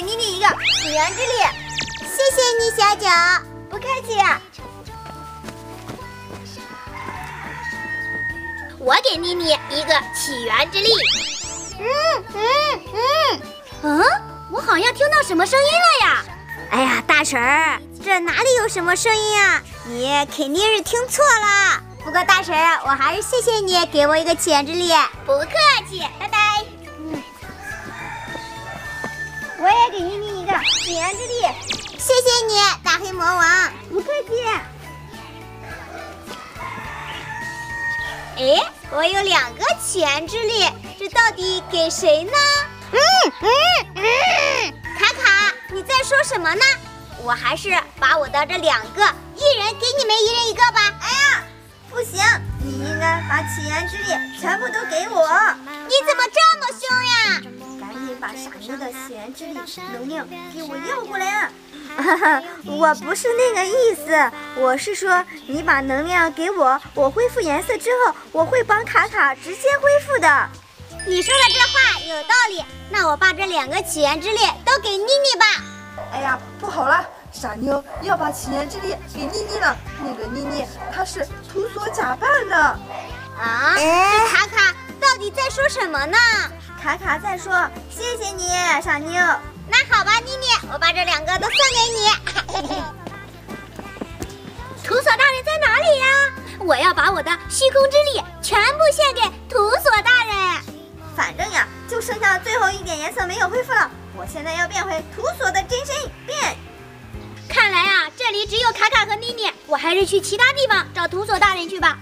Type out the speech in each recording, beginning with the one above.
给妮妮一个起源之力。谢谢你，小九。不客气。我给妮妮一个起源之力。嗯嗯嗯。嗯，我好像听到什么声音了呀！哎呀，大婶儿，这哪里有什么声音啊？你肯定是听错了。不过大婶儿，我还是谢谢你给我一个起源之力。不客气，拜拜。嗯，我也给妮妮一个起源之力。谢谢你，大黑魔王。不客气。哎，我有两个起源之力，这到底给谁呢？嗯嗯嗯，卡卡，你在说什么呢？我还是把我的这两个，一人给你们一人一个吧。哎呀，不行，你应该把起源之力全部都给我。你怎么这把傻妞的起源之力能量给我要过来啊。哈哈，我不是那个意思，我是说你把能量给我，我恢复颜色之后，我会帮卡卡直接恢复的。你说的这话有道理，那我把这两个起源之力都给妮妮吧。哎呀，不好了，傻妞要把起源之力给妮妮了。那个妮妮她是图所假扮的。啊？这卡卡到底在说什么呢？卡卡再说谢谢你，傻妞。那好吧，妮妮，我把这两个都送给你。土所大人在哪里呀？我要把我的虚空之力全部献给土所大人。反正呀，就剩下最后一点颜色没有恢复了。我现在要变回土所的真身，变。看来啊，这里只有卡卡和妮妮，我还是去其他地方找土所大人去吧。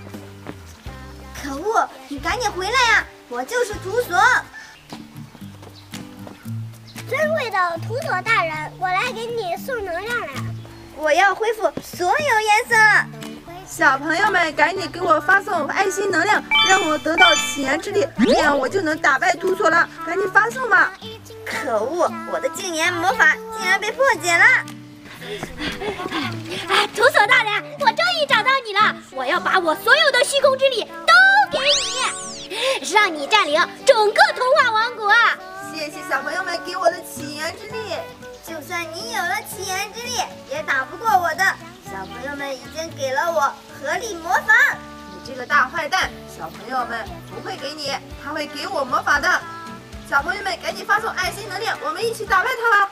可恶，你赶紧回来呀！我就是土所。的土所大人，我来给你送能量来。我要恢复所有颜色。小朋友们，赶紧给我发送爱心能量，让我得到起源之力，这样我就能打败图所了。赶紧发送吧！可恶，我的禁言魔法竟然被破解了！哎，土所大人，我终于找到你了！我要把我所有的虚空之力都给你，让你占领整个童话王国。谢谢小朋友们给我的起源之力，就算你有了起源之力，也打不过我的。小朋友们已经给了我合力魔法，你这个大坏蛋！小朋友们不会给你，他会给我魔法的。小朋友们赶紧发送爱心能量，我们一起打败他吧。